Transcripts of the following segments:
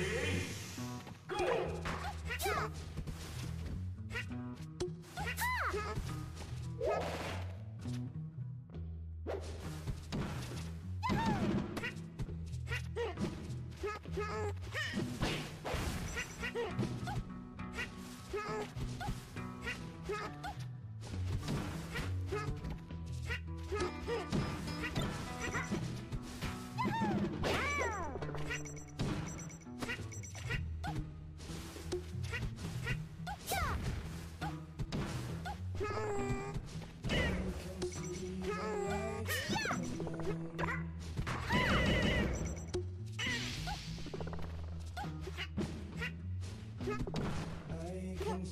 Ready? Go! I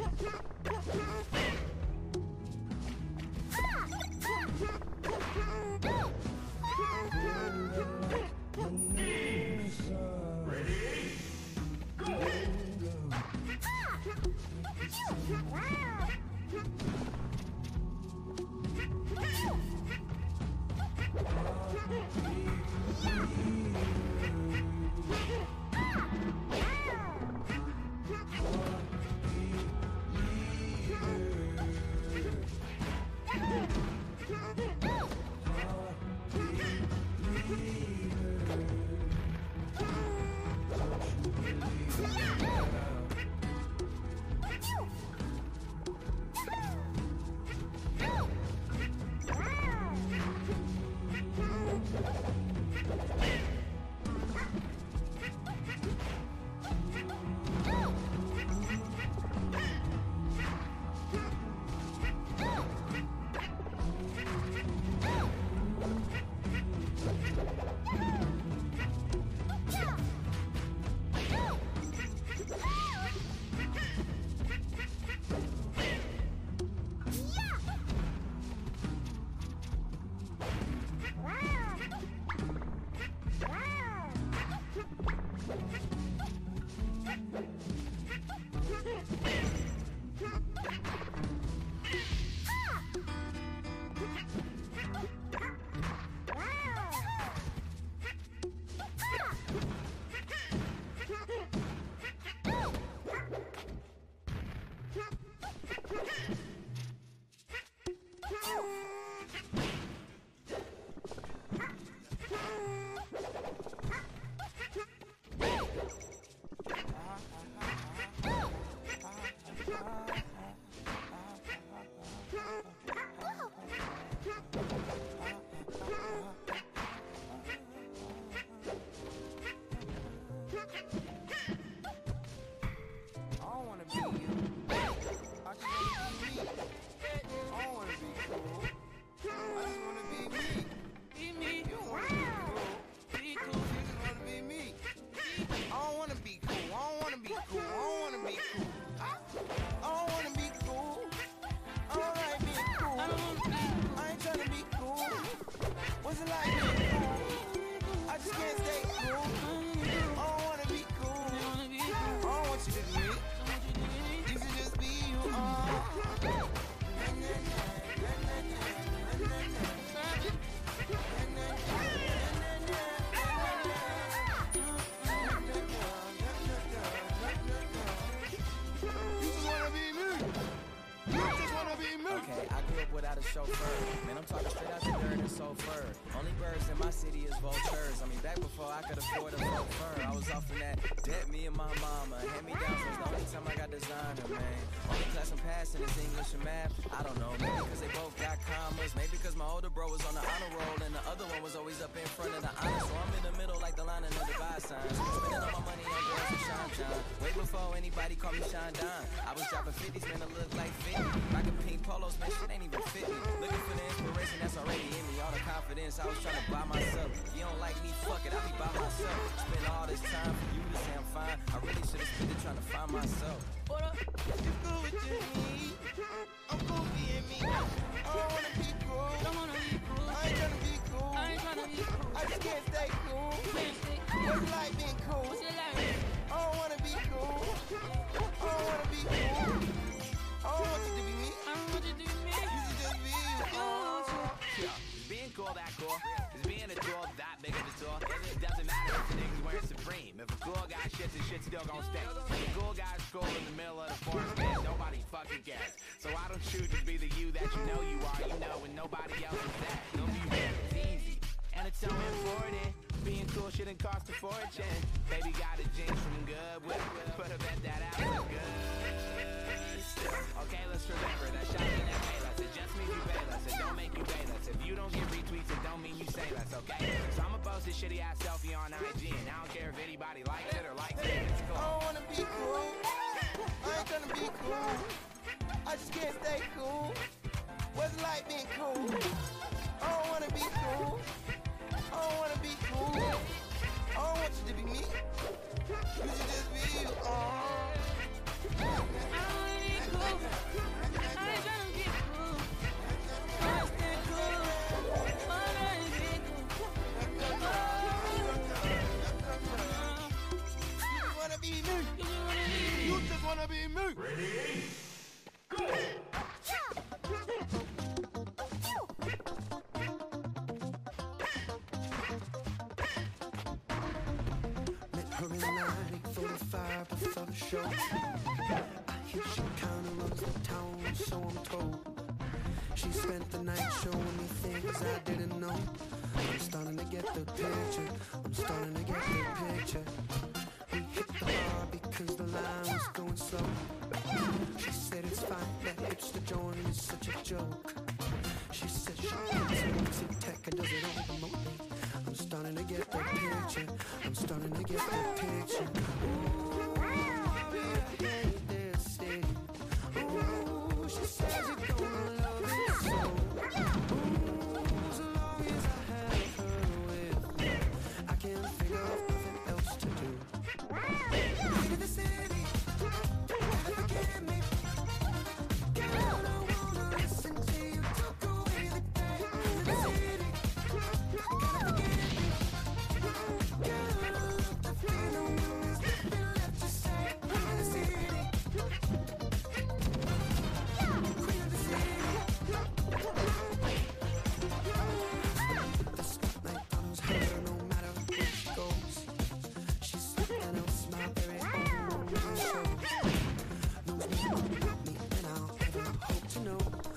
Ha ha ha ha! In my city is vultures. I mean, back before I could afford a chauffeur, I was off in that debt, me and my mama. Hand me down was the only time I got designer, man. Only class I'm passing is English and math. I don't know, maybe because they both got commas. Maybe because my older bro was on the honor roll and the other one was always up in front of the honor. So I'm in the middle like the line of the divide signs. Spending all my money on girls and Sean John. Way before anybody called me Sean Don. I was dropping 50s, man, I look like 50. Rocking pink polos, man, shit ain't even fit me. Looking for the All I was trying to buy myself. You don't like me, fuck it, I'll be by myself. Spend all this time for you to say I'm fine. I really should have spent it trying to find myself. What up? You cool with your me. I'm cool being me. I don't wanna be cool. Don't wanna be cool. I ain't tryna be cool. I ain't tryna be cool. I just can't stay cool. Can't stay What's it like being cool? What's it like? Shouldn't cost a fortune. Baby got a jeans from Goodwill. Put a bet that out good. Okay, let's remember that shot in that Payless. It just means you pay less. It don't make you pay less. If you don't get retweets, it don't mean you say less, okay? So I'ma post this shitty ass selfie on IG, and I don't care if anybody likes it or likes it. It's I cool. don't wanna be cool. I ain't tryna be cool. I just can't stay cool. What's it like being cool? Me. You should just be you. Wanna be cool. I ain't tryna be cool. I wanna stay cool. I wanna be You just wanna be me. Ah. You just wanna be me. Ready? Show. I hear she kinda runs the town, so I'm told. She spent the night showing me things I didn't know. I'm starting to get the picture. I'm starting to get the picture. We hit the bar because the line was going slow. She said it's fine, that hipster the joint is such a joke. She said she moves in tech and does it all remotely. I'm starting to get the picture. I'm starting to get the know.